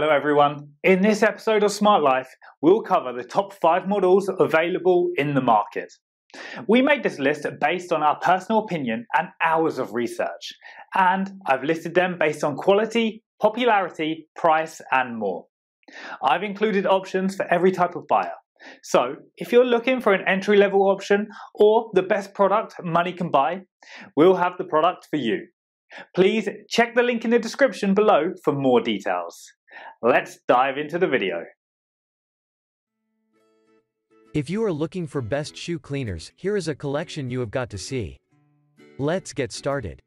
Hello everyone. In this episode of Smart Life, we'll cover the top 5 models available in the market. We made this list based on our personal opinion and hours of research, and I've listed them based on quality, popularity, price, and more. I've included options for every type of buyer. So, if you're looking for an entry level option or the best product money can buy, we'll have the product for you. Please check the link in the description below for more details. Let's dive into the video. If you are looking for best shoe cleaners, here is a collection you have got to see. Let's get started.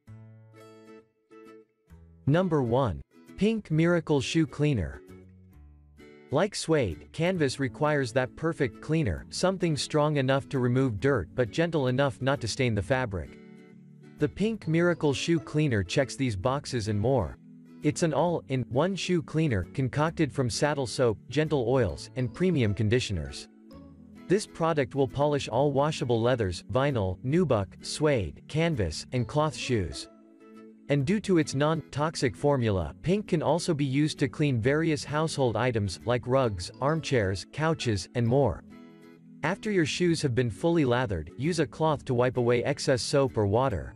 Number 1. Pink Miracle Shoe Cleaner. Like suede, canvas requires that perfect cleaner, something strong enough to remove dirt but gentle enough not to stain the fabric. The Pink Miracle Shoe Cleaner checks these boxes and more. It's an all-in-one shoe cleaner concocted from saddle soap, gentle oils, and premium conditioners. This product will polish all washable leathers, vinyl, nubuck, suede, canvas, and cloth shoes. And due to its non-toxic formula, Pink can also be used to clean various household items like rugs, armchairs, couches, and more. After your shoes have been fully lathered, use a cloth to wipe away excess soap or water.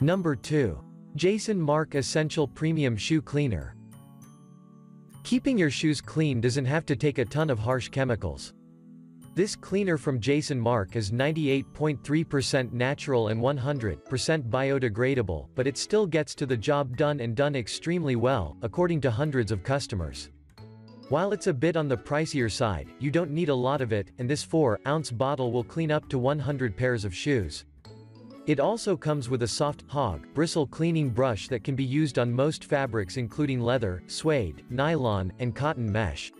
Number 2. Jason Markk Essential Premium Shoe Cleaner. Keeping your shoes clean doesn't have to take a ton of harsh chemicals. This cleaner from Jason Markk is 98.3% natural and 100% biodegradable, but it still gets to the job done and done extremely well, according to hundreds of customers. While it's a bit on the pricier side, you don't need a lot of it, and this 4-ounce bottle will clean up to 100 pairs of shoes. It also comes with a soft, hog, bristle cleaning brush that can be used on most fabrics including leather, suede, nylon, and cotton mesh.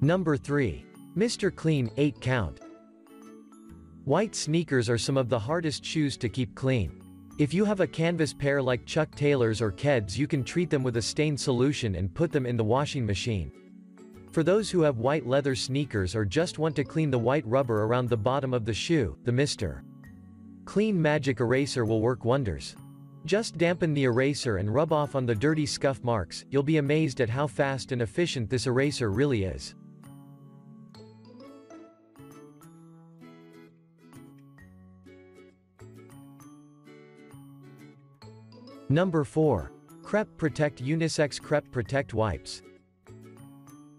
Number 3. Mr. Clean 8 Count. White sneakers are some of the hardest shoes to keep clean. If you have a canvas pair like Chuck Taylor's or Keds you can treat them with a stain solution and put them in the washing machine. For those who have white leather sneakers or just want to clean the white rubber around the bottom of the shoe, the Mr. Clean Magic Eraser will work wonders. Just dampen the eraser and rub off on the dirty scuff marks, you'll be amazed at how fast and efficient this eraser really is. Number 4. Crep Protect Unisex Crep Protect Wipes.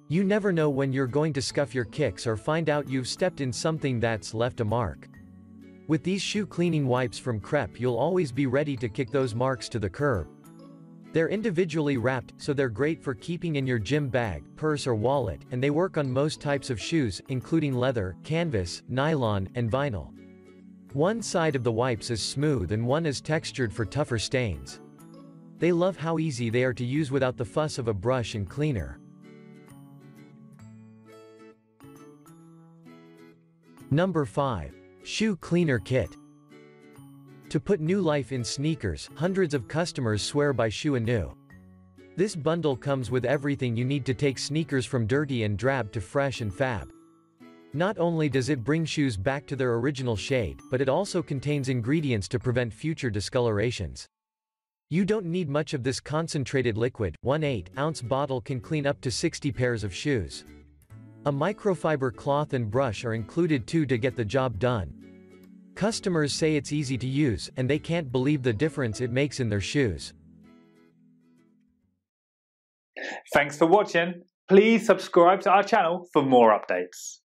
You never know when you're going to scuff your kicks or find out you've stepped in something that's left a mark. With these shoe cleaning wipes from Crep you'll always be ready to kick those marks to the curb. They're individually wrapped, so they're great for keeping in your gym bag, purse or wallet, and they work on most types of shoes, including leather, canvas, nylon, and vinyl. One side of the wipes is smooth and one is textured for tougher stains. They love how easy they are to use without the fuss of a brush and cleaner. Number 5. Shoe Cleaner Kit. To put new life in sneakers, hundreds of customers swear by Shoe Anew. This bundle comes with everything you need to take sneakers from dirty and drab to fresh and fab. Not only does it bring shoes back to their original shade, but it also contains ingredients to prevent future discolorations. You don't need much of this concentrated liquid, one 8-ounce bottle can clean up to 60 pairs of shoes. A microfiber cloth and brush are included too to get the job done. Customers say it's easy to use, and they can't believe the difference it makes in their shoes. Thanks for watching. Please subscribe to our channel for more updates.